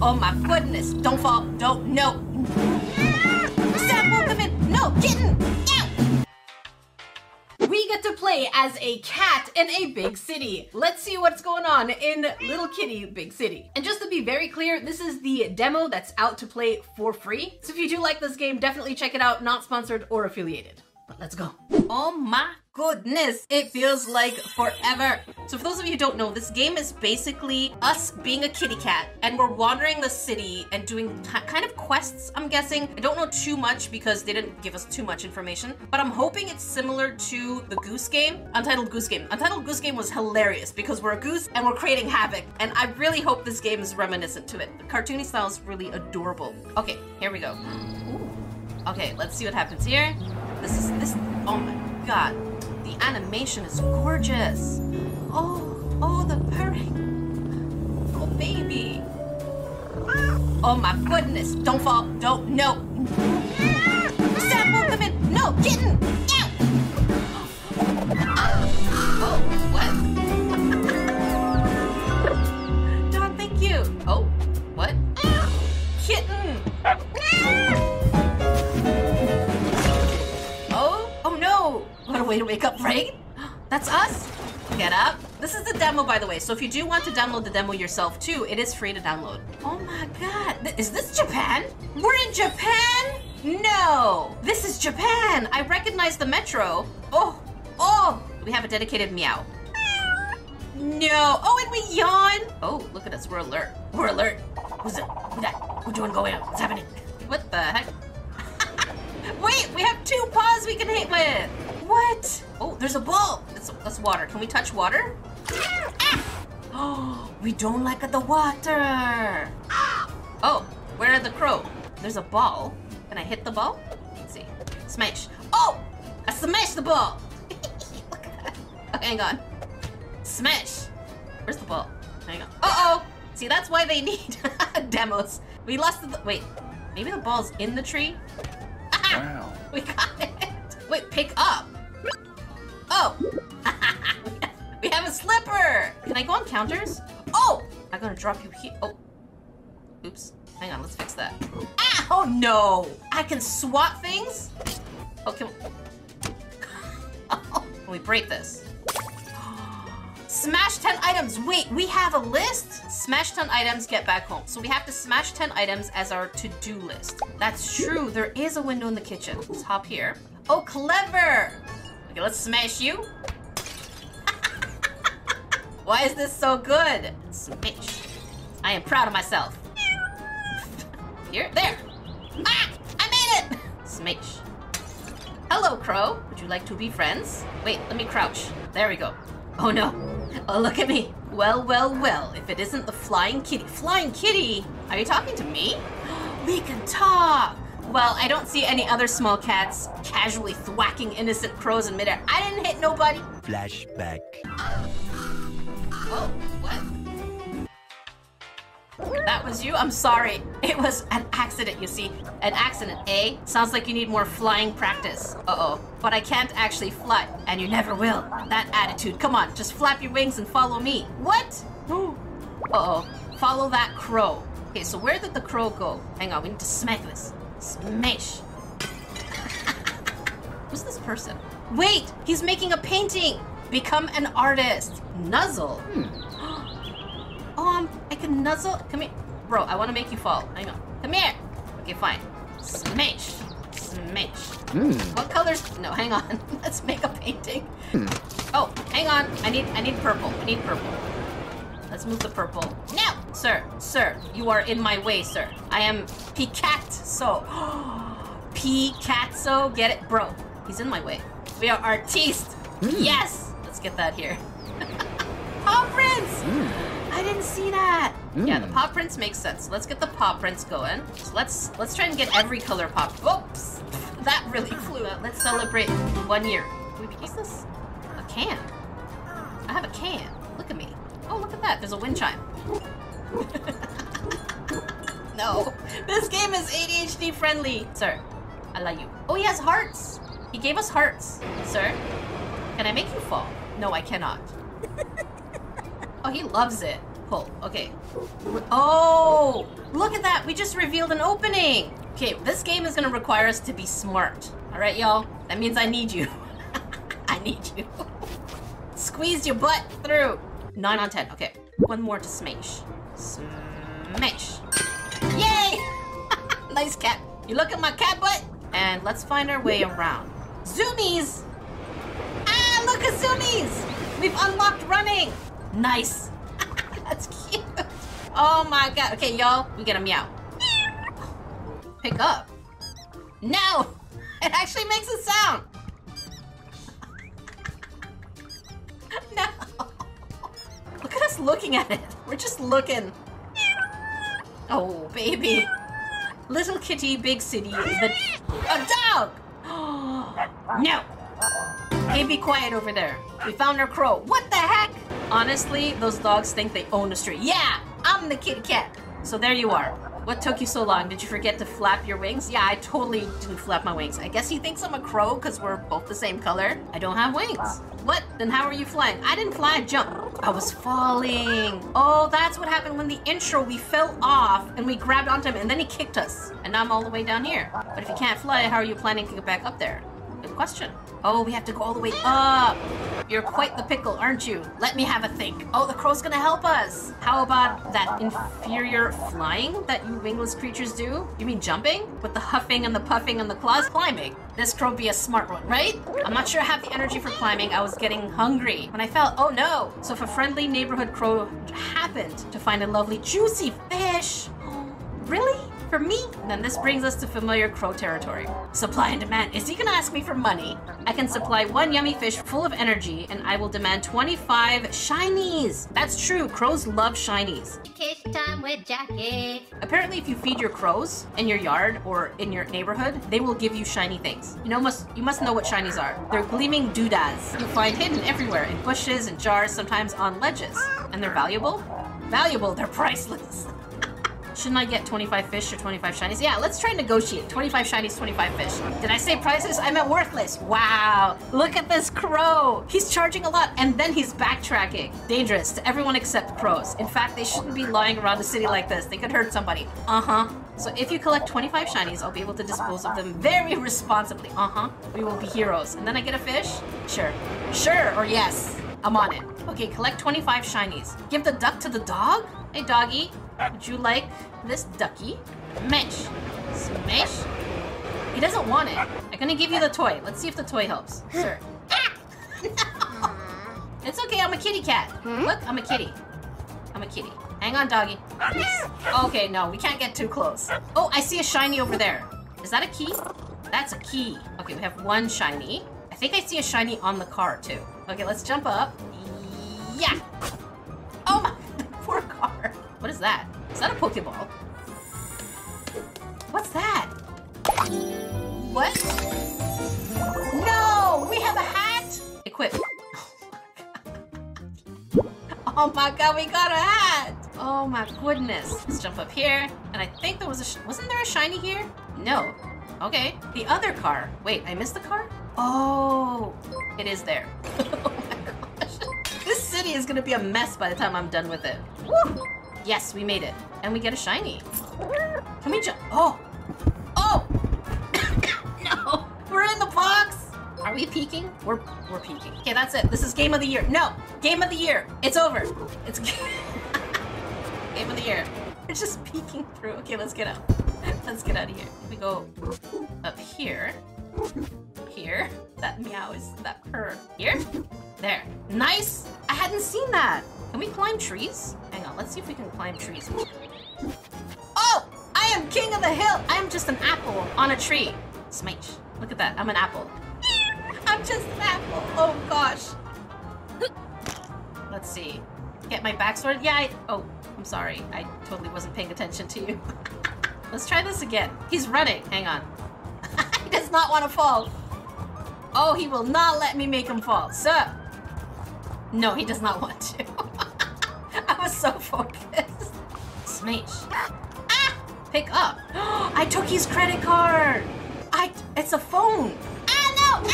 Oh my goodness. Don't fall. Don't. No. Sam, come in. No, kitten. Ow. We get to play as a cat in a big city. Let's see what's going on in Little Kitty Big City. And just to be very clear, this is the demo that's out to play for free. So if you do like this game, definitely check it out. Not sponsored or affiliated. But let's go. Oh my goodness, it feels like forever. So for those of you who don't know, this game is basically us being a kitty cat and we're wandering the city and doing kind of quests, I'm guessing. I don't know too much because they didn't give us too much information, but I'm hoping it's similar to the Goose Game, Untitled Goose Game. Untitled Goose Game was hilarious because we're a goose and we're creating havoc, and I really hope this game is reminiscent to it. The cartoony style is really adorable. Okay, here we go. Ooh. Okay, let's see what happens here. This is, this, oh my god. The animation is gorgeous. Oh, oh, the purring. Oh, baby. Oh my goodness. Don't fall. Don't, no. Sam, come in. No, kitten. Ow. Way to wake up, right? That's us. Get up. This is the demo, by the way. So if you do want to download the demo yourself too, it is free to download. Oh my god. Is this Japan? We're in Japan? No. This is Japan. I recognize the metro. Oh, oh. We have a dedicated meow. No. Oh, and we yawn. Oh, look at us. We're alert. We're alert. Who's it? Who that? Who doing going on? What's happening? What the heck? Wait, we have two paws we can hit with. What? Oh, there's a ball. That's, that's water. Can we touch water? Oh, we don't like the water. Oh, where are the crow? There's a ball. Can I hit the ball? Let's see. Smash. Oh, I smashed the ball. Look. Oh, hang on. Smash. Where's the ball? Hang on. Uh-oh. See, that's why they need demos. We lost the... Wait. Maybe the ball's in the tree? Wow. We got it. Wait, pick up. Oh. we have a slipper. Can I go on counters? Oh. I'm gonna drop you here. Oh. Oops. Hang on, let's fix that. Oh no. I can swap things? Oh, can we... can we break this? Smash 10 items. Wait, we have a list? Smash 10 items, get back home. So we have to smash 10 items as our to-do list. That's true. There is a window in the kitchen. Let's hop here. Oh, clever. Okay, let's smash you. Why is this so good? Smash. I am proud of myself. Here, there. Ah, I made it. Smash. Hello, Crow. Would you like to be friends? Wait, let me crouch. There we go. Oh no. Oh, look at me. Well, well, well, if it isn't the Flying Kitty. Flying Kitty? Are you talking to me? We can talk. Well, I don't see any other small cats casually thwacking innocent crows in midair. I didn't hit nobody. Flashback. Oh, what? That was you? I'm sorry. It was an accident, you see. An accident, eh? Sounds like you need more flying practice. Uh-oh. But I can't actually fly, and you never will. That attitude. Come on, just flap your wings and follow me. What? Uh-oh. Follow that crow. Okay, so where did the crow go? Hang on, we need to smack this. Smash. Who's this person? Wait, he's making a painting. Become an artist. Nuzzle. Hmm. Um, I can nuzzle. Come here. Bro, I want to make you fall. Hang on. Come here. Okay, fine. Smash. Smash. Hmm. What colors? No, hang on. Let's make a painting. Hmm. Oh, hang on. I need I need purple. I need purple. Let's move the purple. No! Sir, sir, you are in my way, sir. I am Picatso. Picatso, get it? Bro, he's in my way. We are artistes. Hmm. Yes! Let's get that here. Paw prints! Hmm. I didn't see that. Yeah, the hmm. paw prints make sense. Let's get the paw prints going. So let's let's try and get every color paw. Oops, that really flew. out. Let's celebrate one year. We use this a can. I have a can. Look at me. Oh, look at that. There's a wind chime. no, this game is ADHD friendly, sir. I like you. Oh, he has hearts. He gave us hearts, sir. Can I make you fall? No, I cannot. Oh, he loves it. Pull. Okay. Oh, look at that? We just revealed an opening. Okay, this game is gonna require us to be smart. All right, y'all? That means I need you. I need you. Squeeze your butt through. 9 on 10. Okay, one more to smash. Smash. Yay! nice cat. You look at my cat butt? And let's find our way around. Zoomies! Ah, look at Zoomies! We've unlocked running. Nice. That's cute. Oh my god. Okay, y'all, we get a meow. Pick up. No! It actually makes a sound. no. Look at us looking at it. We're just looking. Oh, baby. Little kitty, big city the... A dog! no! Hey, be quiet over there. We found our crow. What the heck? Honestly, those dogs think they own the street. Yeah, I'm the kitty cat. So there you are. What took you so long? Did you forget to flap your wings? Yeah, I totally didn't flap my wings. I guess he thinks I'm a crow because we're both the same color. I don't have wings. What? Then how are you flying? I didn't fly, I jumped. I was falling. Oh, that's what happened when the intro, we fell off and we grabbed onto him and then he kicked us. And now I'm all the way down here. But if you can't fly, how are you planning to get back up there? Good question. Oh, we have to go all the way up. You're quite the pickle, aren't you? Let me have a think. Oh, the crow's gonna help us. How about that inferior flying that you wingless creatures do? You mean jumping? With the huffing and the puffing and the claws? Climbing. This crow be a smart one, right? I'm not sure I have the energy for climbing. I was getting hungry when I felt, oh no. So if a friendly neighborhood crow happened to find a lovely juicy fish, really? For me? Then this brings us to familiar crow territory. Supply and demand. Is he gonna ask me for money? I can supply one yummy fish full of energy, and I will demand 25 shinies. That's true, crows love shinies. Kiss time with Jackie. Apparently, if you feed your crows in your yard or in your neighborhood, they will give you shiny things. You know, must you must know what shinies are. They're gleaming doodads You'll find hidden everywhere in bushes and jars, sometimes on ledges. And they're valuable? Valuable, they're priceless. Shouldn't I get 25 fish or 25 shinies? Yeah, let's try and negotiate. 25 shinies, 25 fish. Did I say prices? I meant worthless. Wow. Look at this crow. He's charging a lot and then he's backtracking. Dangerous to everyone except crows. In fact, they shouldn't be lying around the city like this. They could hurt somebody. Uh-huh. So if you collect 25 shinies, I'll be able to dispose of them very responsibly. Uh-huh. We will be heroes. And then I get a fish? Sure. Sure or yes. I'm on it. Okay, collect 25 shinies. Give the duck to the dog? Hey, doggy. Would you like this ducky? Smash. Smash. He doesn't want it. I'm gonna give you the toy. Let's see if the toy helps. Sure. It's okay, I'm a kitty cat. Hmm? Look, I'm a kitty. I'm a kitty. Hang on, doggy. Okay, no, we can't get too close. Oh, I see a shiny over there. Is that a key? That's a key. Okay, we have one shiny. I think I see a shiny on the car, too. Okay, let's jump up. Yeah. Is that? Is that a Pokeball? What's that? What? No! We have a hat! Equip. Oh my god, we got a hat! Oh my goodness. Let's jump up here. And I think there was a... Wasn't there a shiny here? No. Okay. The other car. Wait, I missed the car? Oh, it is there. oh my gosh. This city is gonna be a mess by the time I'm done with it. Woo! Yes, we made it. And we get a shiny. Can we jump? Oh! Oh! no! We're in the box! Are we peeking? We're we're peeking. Okay, that's it. This is game of the year. No! Game of the year! It's over! It's game of the year. We're just peeking through. Okay, let's get out. Let's get out of here. We go up here. Here. That meow is that purr. Here? There. Nice! I hadn't seen that! Can we climb trees? Hang on, let's see if we can climb trees. Oh! I am king of the hill! I am just an apple on a tree. Smash. Look at that, I'm an apple. I'm just an apple. Oh gosh. Let's see. Get my backsword? Yeah, I... Oh, I'm sorry. I totally wasn't paying attention to you. Let's try this again. He's running. Hang on. he does not want to fall. Oh, he will not let me make him fall. Sir. No, he does not want to. I was so focused. Smash. Ah! Pick up. I took his credit card. I. It's a phone. Ah, no!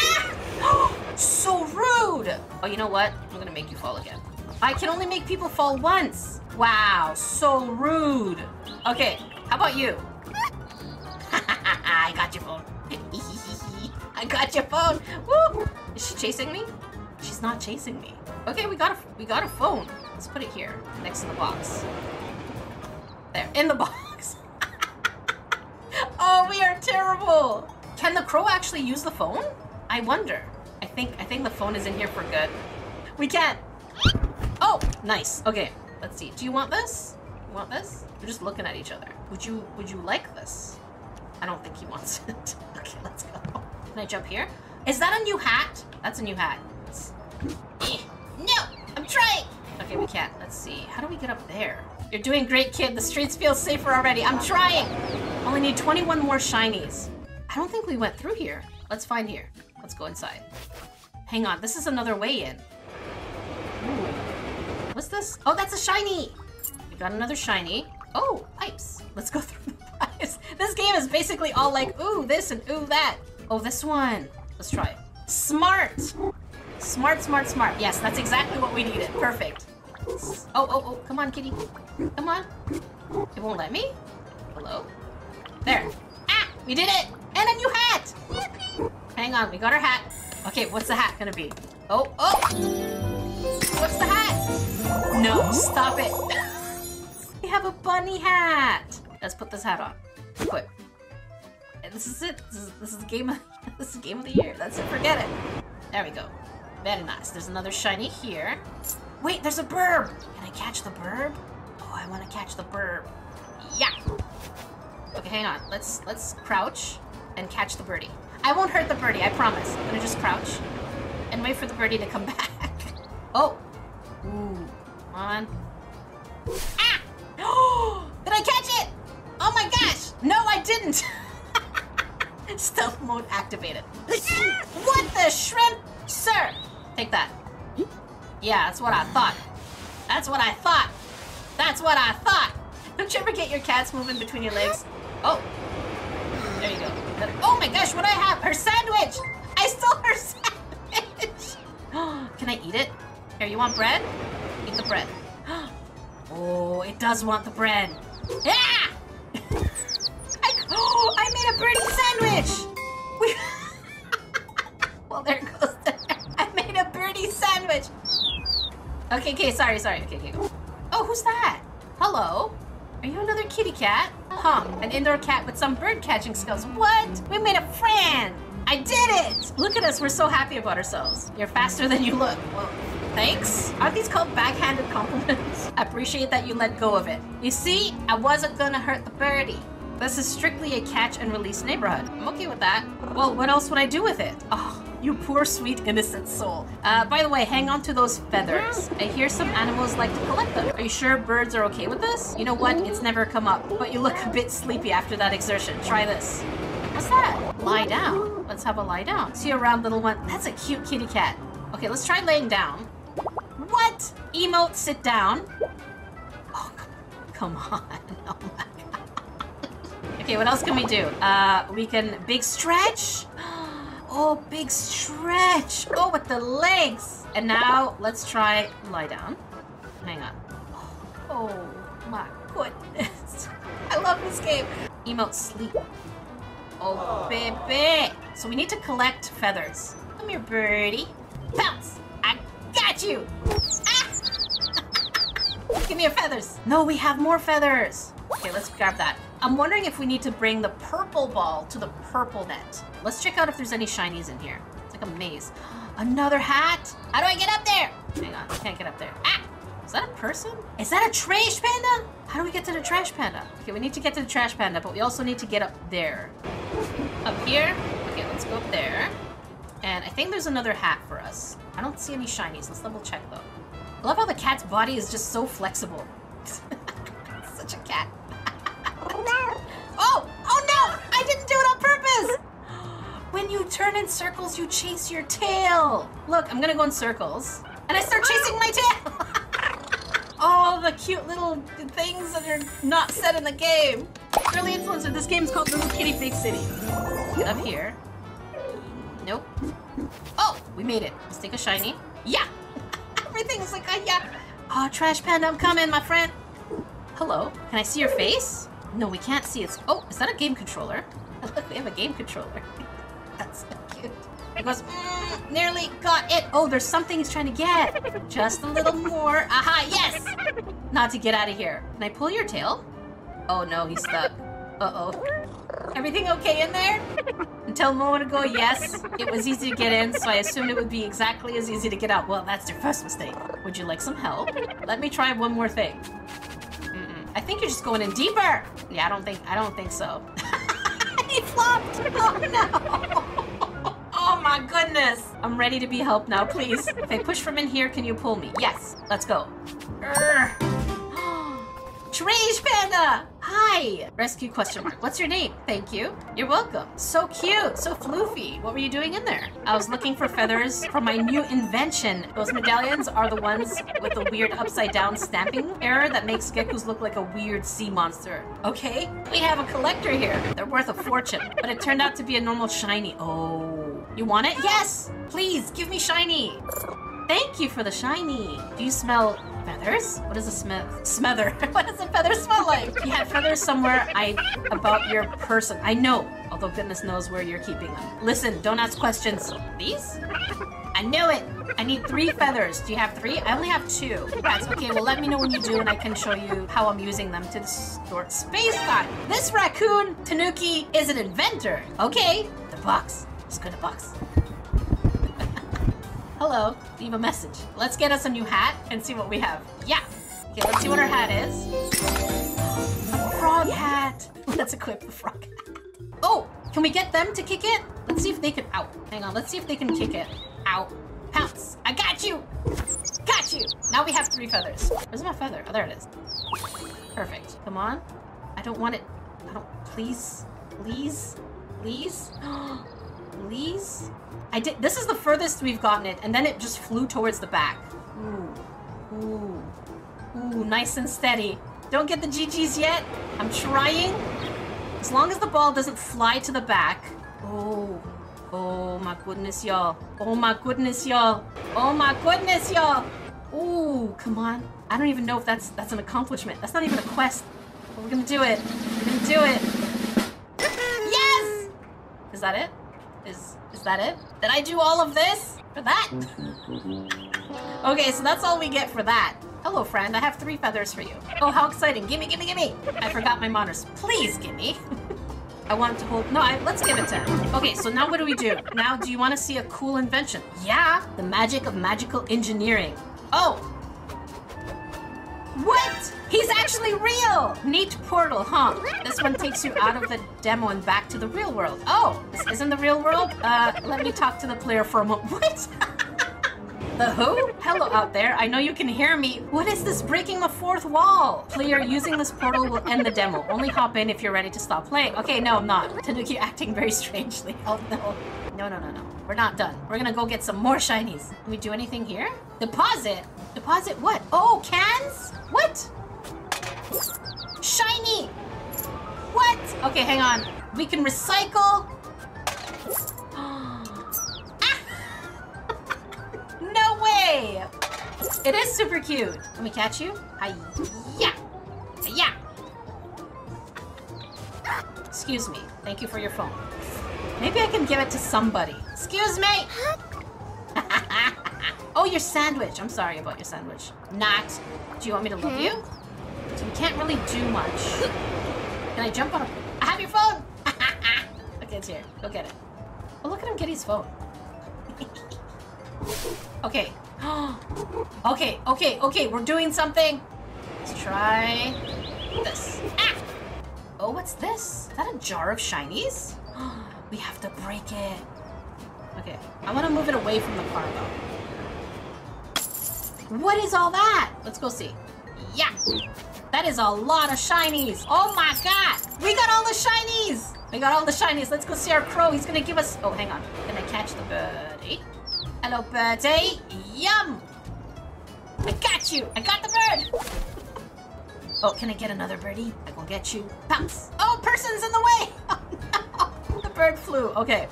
Ah! so rude. Oh, you know what? I'm gonna make you fall again. I can only make people fall once. Wow, so rude. Okay, How about you? I got your phone. I got your phone. Woo! Is she chasing me? She's not chasing me. Okay, we got a we got a phone. Let's put it here next to the box. There, in the box. oh, we are terrible. Can the crow actually use the phone? I wonder. I think I think the phone is in here for good. We can't. Oh, nice. Okay, let's see. Do you want this? You want this? We're just looking at each other. Would you would you like this? I don't think he wants it. okay. Can I jump here? Is that a new hat? That's a new hat. Eh. No, I'm trying. Okay, we can't. Let's see. How do we get up there? You're doing great, kid. The streets feel safer already. I'm trying. Only need 21 more shinies. I don't think we went through here. Let's find here. Let's go inside. Hang on. This is another way in. Ooh. What's this? Oh, that's a shiny. We got another shiny. Oh, pipes. Let's go through the pipes. This game is basically all like, ooh, this and ooh, that. Oh, this one. Let's try it. Smart. Smart, smart, smart. Yes, that's exactly what we needed. Perfect. Oh, oh, oh, come on, kitty. Come on. It won't let me? Hello? There. Ah, we did it! And a new hat! Hang on, we got our hat. Okay, what's the hat gonna be? Oh, oh! What's the hat? No, stop it. we have a bunny hat. Let's put this hat on. This is it. This is, this is the game of this is the game of the year. That's it. Forget it. There we go. Very nice. There's another shiny here. Wait, there's a burb! Can I catch the burb? Oh, I want to catch the burb. Yeah! Okay, hang on. Let's let's crouch and catch the birdie. I won't hurt the birdie, I promise. I'm gonna just crouch and wait for the birdie to come back. Oh! Ooh. Come on. Activated. what the shrimp? Sir! Take that. Yeah, that's what I thought. That's what I thought. That's what I thought. Don't you ever get your cats moving between your legs? Oh. There you go. Oh my gosh, what I have? Her sandwich! I stole her sandwich! Can I eat it? Here, you want bread? Eat the bread. Oh, it does want the bread. Yeah! I, oh, I made a birdie sandwich! We, well, there goes there. I made a birdie sandwich. Okay, okay, sorry, sorry. Okay, okay. Oh, who's that? Hello? Are you another kitty cat? Huh, an indoor cat with some bird catching skills. What? We made a friend! I did it! Look at us, we're so happy about ourselves. You're faster than you look. Well, thanks? Aren't these called backhanded compliments? I appreciate that you let go of it. You see, I wasn't gonna hurt the birdie. This is strictly a catch and release neighborhood. I'm okay with that. Well, what else would I do with it? Oh, you poor, sweet, innocent soul. Uh, by the way, hang on to those feathers. I hear some animals like to collect them. Are you sure birds are okay with this? You know what? It's never come up, but you look a bit sleepy after that exertion. Try this. What's that? Lie down. Let's have a lie down. See you around, little one. That's a cute kitty cat. Okay, let's try laying down. What? Emote, sit down. Oh, come on. Oh my god. Okay, what else can we do? Uh, we can big stretch. Oh, big stretch. Oh, with the legs. And now let's try lie down. Hang on. Oh my goodness. I love this game. Emote sleep. Oh, baby. So we need to collect feathers. Come here, birdie. Pounce. I got you. Ah! Give me your feathers. No, we have more feathers. Okay, let's grab that. I'm wondering if we need to bring the purple ball to the purple net. Let's check out if there's any shinies in here. It's like a maze. Another hat? How do I get up there? Hang on, I can't get up there. Ah! Is that a person? Is that a trash panda? How do we get to the trash panda? Okay, we need to get to the trash panda, but we also need to get up there. Up here? Okay, let's go up there. And I think there's another hat for us. I don't see any shinies. Let's double check though. I love how the cat's body is just so flexible. Turn in circles, you chase your tail. Look, I'm gonna go in circles. And I start chasing my tail! All the cute little things that are not said in the game. Early influencer, this game is called Little Kitty Big City. Up here. Nope. Oh, we made it. Let's take a shiny. Yeah! Everything's like a yeah. Oh, Trash Panda, I'm coming, my friend. Hello. Can I see your face? No, we can't see. It's oh, is that a game controller? Look, we have a game controller. That's. It goes, mm, nearly got it. Oh, there's something he's trying to get. Just a little more. Aha, yes! Not to get out of here. Can I pull your tail? Oh no, he's stuck. Uh-oh. Everything okay in there? Until a moment ago, yes. It was easy to get in, so I assumed it would be exactly as easy to get out. Well, that's your first mistake. Would you like some help? Let me try one more thing. Mm -mm. I think you're just going in deeper. Yeah, I don't think I don't think so. he flopped. Oh no. My goodness! I'm ready to be helped now, please. If I push from in here, can you pull me? Yes, let's go. Trash Panda! Hi! Rescue question mark. What's your name? Thank you. You're welcome. So cute, so floofy. What were you doing in there? I was looking for feathers for my new invention. Those medallions are the ones with the weird upside down stamping error that makes geckos look like a weird sea monster. Okay, we have a collector here. They're worth a fortune, but it turned out to be a normal shiny. Oh, you want it? Yes! Please, give me shiny! Thank you for the shiny. Do you smell feathers? What is a smith? Smether. what does a feather smell like? You had feathers somewhere I about your person. I know, although goodness knows where you're keeping them. Listen, don't ask questions. These? I knew it! I need three feathers. Do you have three? I only have two. That's okay, well let me know when you do and I can show you how I'm using them to distort space time. This raccoon, Tanuki, is an inventor. Okay, the box. Let's go to box. Hello, leave a message. Let's get us a new hat and see what we have. Yeah. Okay, let's see what our hat is. Frog hat. Let's equip the frog hat. Oh, can we get them to kick it? Let's see if they can, ow. Hang on, let's see if they can kick it. Ow. Pounce. I got you. Got you. Now we have three feathers. Where's my feather? Oh, there it is. Perfect. Come on. I don't want it. I don't, please, please, please, oh, please. I did. This is the furthest we've gotten it, and then it just flew towards the back. Ooh, ooh, ooh, nice and steady. Don't get the GGs yet. I'm trying. As long as the ball doesn't fly to the back. Oh, oh my goodness, y'all. Oh my goodness, y'all. Oh my goodness, y'all. Ooh, come on. I don't even know if that's that's an accomplishment. That's not even a quest. But we're gonna do it. We're gonna do it. Yes! Is that it? Is is that it? Did I do all of this for that? Okay, so that's all we get for that. Hello, friend. I have three feathers for you. Oh, how exciting. Gimme, gimme, gimme. I forgot my monitors. Please gimme. I want to hold... No, I, let's give it to him. Okay, so now what do we do? Now, do you want to see a cool invention? Yeah, the magic of magical engineering. Oh, what? He's actually real! Neat portal, huh? This one takes you out of the demo and back to the real world. Oh, this isn't the real world? Uh, let me talk to the player for a moment. What? The who? Hello out there. I know you can hear me. What is this breaking the fourth wall? Player using this portal will end the demo. Only hop in if you're ready to stop playing. Okay, no, I'm not. Tanuki acting very strangely. Oh no. No, no, no, no. We're not done. We're gonna go get some more shinies. Can we do anything here? Deposit? Deposit what? Oh, cans? What? Shiny! What? Okay, hang on. We can recycle. Ah. no way! It is super cute. Let me catch you. Hi-ya! Hi-ya! Excuse me. Thank you for your phone. Maybe I can give it to somebody. Excuse me! oh, your sandwich. I'm sorry about your sandwich. Not. Do you want me to love you? Can't really do much. Can I jump on a... I have your phone! okay, it's here. Go get it. Oh, look at him get his phone. okay. okay, okay, okay. We're doing something. Let's try this. Ah! Oh, what's this? Is that a jar of shinies? we have to break it. Okay, I want to move it away from the car, though. What is all that? Let's go see. Yeah, that is a lot of shinies. Oh my god, we got all the shinies. We got all the shinies. Let's go see our crow. He's gonna give us. Oh, hang on. Can I catch the birdie? Hello, birdie. Yum. I got you. I got the bird. Oh, can I get another birdie? I will get you. Pounce. Oh, person's in the way. Oh, no. The bird flew. Okay.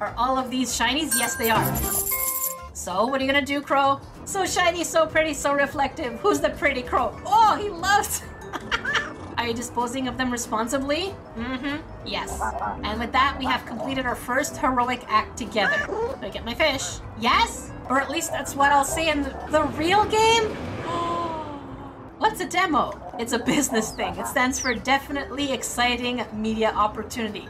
Are all of these shinies? Yes, they are. So, what are you gonna do, Crow? So shiny, so pretty, so reflective. Who's the pretty crow? Oh, he loves... Are you disposing of them responsibly? Mm-hmm. Yes. And with that, we have completed our first heroic act together. I get my fish? Yes? Or at least that's what I'll say in the real game? What's a demo? It's a business thing. It stands for Definitely Exciting Media Opportunity.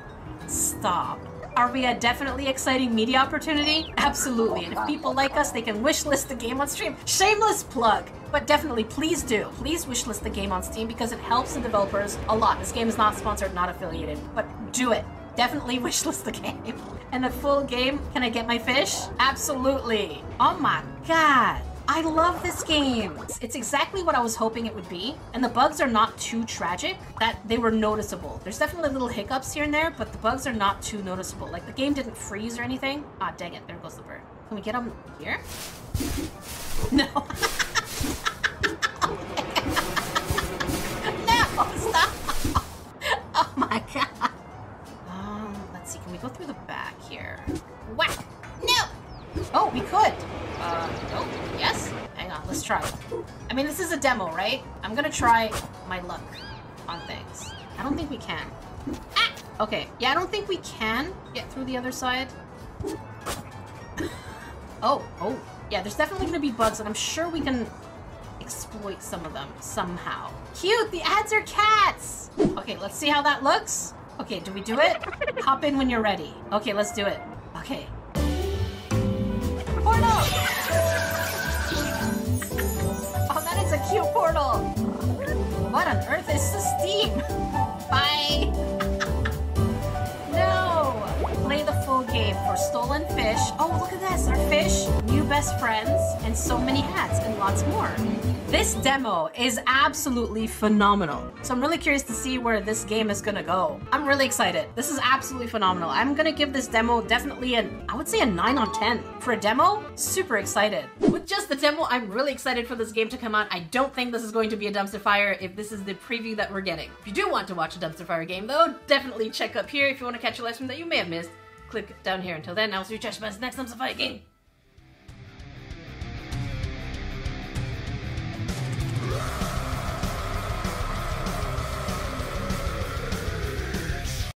Stop. Are we a definitely exciting media opportunity? Absolutely. And if people like us, they can wishlist the game on Steam. Shameless plug. But definitely, please do. Please wishlist the game on Steam because it helps the developers a lot. This game is not sponsored, not affiliated. But do it. Definitely wishlist the game. And the full game, can I get my fish? Absolutely. Oh my god. I love this game. It's exactly what I was hoping it would be, and the bugs are not too tragic that they were noticeable. There's definitely little hiccups here and there, but the bugs are not too noticeable. Like the game didn't freeze or anything. Ah, dang it, there goes the bird. Can we get him here? No. no, my god. Um, let's see, can we go through the back here? Whack! No! Oh, we could. Uh, nope. Yes? Hang on, let's try. I mean, this is a demo, right? I'm gonna try my luck on things. I don't think we can. Ah! Okay, yeah, I don't think we can get through the other side. oh, oh. Yeah, there's definitely gonna be bugs, and I'm sure we can exploit some of them somehow. Cute! The ads are cats! Okay, let's see how that looks. Okay, do we do it? Hop in when you're ready. Okay, let's do it. Okay. Portal! Oh, that is a cute portal! What on earth is this Steam? Bye! For stolen fish. Oh, look at this! Our fish, new best friends, and so many hats, and lots more. This demo is absolutely phenomenal. So I'm really curious to see where this game is gonna go. I'm really excited. This is absolutely phenomenal. I'm gonna give this demo definitely an, I would say a 9 on 10. For a demo, super excited. With just the demo, I'm really excited for this game to come out. I don't think this is going to be a dumpster fire if this is the preview that we're getting. If you do want to watch a dumpster fire game though, definitely check up here if you want to catch a stream that you may have missed. Click down here. Until then, I'll see you you next dumpster fire game.